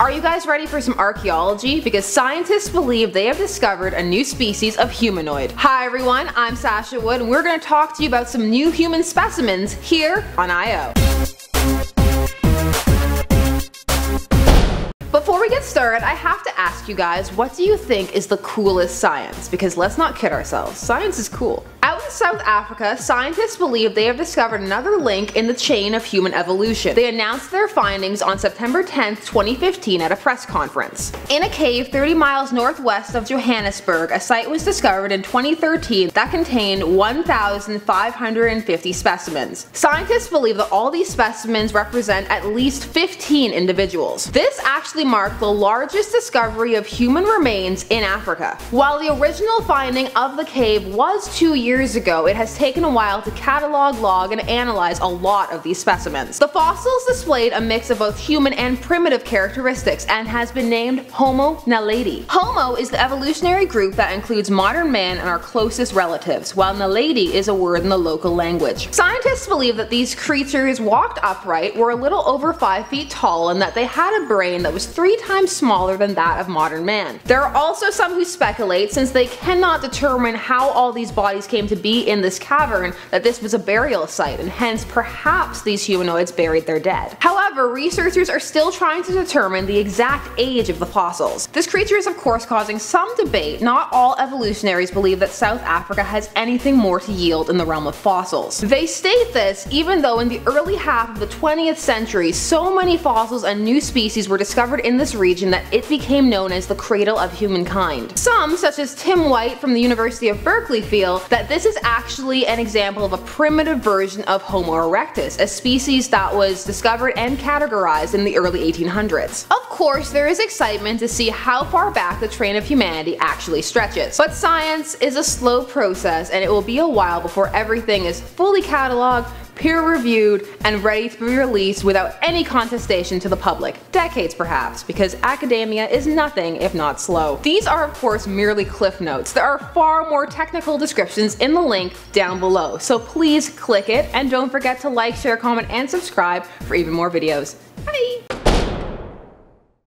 Are you guys ready for some archaeology? Because scientists believe they have discovered a new species of humanoid. Hi everyone, I'm Sasha Wood and we're going to talk to you about some new human specimens here on IO. Before we get started, I have to ask you guys, what do you think is the coolest science? Because let's not kid ourselves, science is cool. In South Africa, scientists believe they have discovered another link in the chain of human evolution. They announced their findings on September 10, 2015 at a press conference. In a cave 30 miles northwest of Johannesburg, a site was discovered in 2013 that contained 1,550 specimens. Scientists believe that all these specimens represent at least 15 individuals. This actually marked the largest discovery of human remains in Africa. While the original finding of the cave was two years years ago, it has taken a while to catalog, log, and analyze a lot of these specimens. The fossils displayed a mix of both human and primitive characteristics and has been named Homo naledi. Homo is the evolutionary group that includes modern man and our closest relatives, while naledi is a word in the local language. Scientists believe that these creatures walked upright, were a little over 5 feet tall, and that they had a brain that was 3 times smaller than that of modern man. There are also some who speculate, since they cannot determine how all these bodies came to be in this cavern that this was a burial site and hence perhaps these humanoids buried their dead. However, researchers are still trying to determine the exact age of the fossils. This creature is of course causing some debate, not all evolutionaries believe that South Africa has anything more to yield in the realm of fossils. They state this even though in the early half of the 20th century so many fossils and new species were discovered in this region that it became known as the cradle of humankind. Some, such as Tim White from the University of Berkeley feel that this this is actually an example of a primitive version of Homo erectus, a species that was discovered and categorized in the early 1800s. Of course, there is excitement to see how far back the train of humanity actually stretches. But science is a slow process and it will be a while before everything is fully cataloged, peer reviewed, and ready to be released without any contestation to the public. Decades perhaps, because academia is nothing if not slow. These are of course merely cliff notes. There are far more technical descriptions in the link down below, so please click it and don't forget to like, share, comment, and subscribe for even more videos. Bye!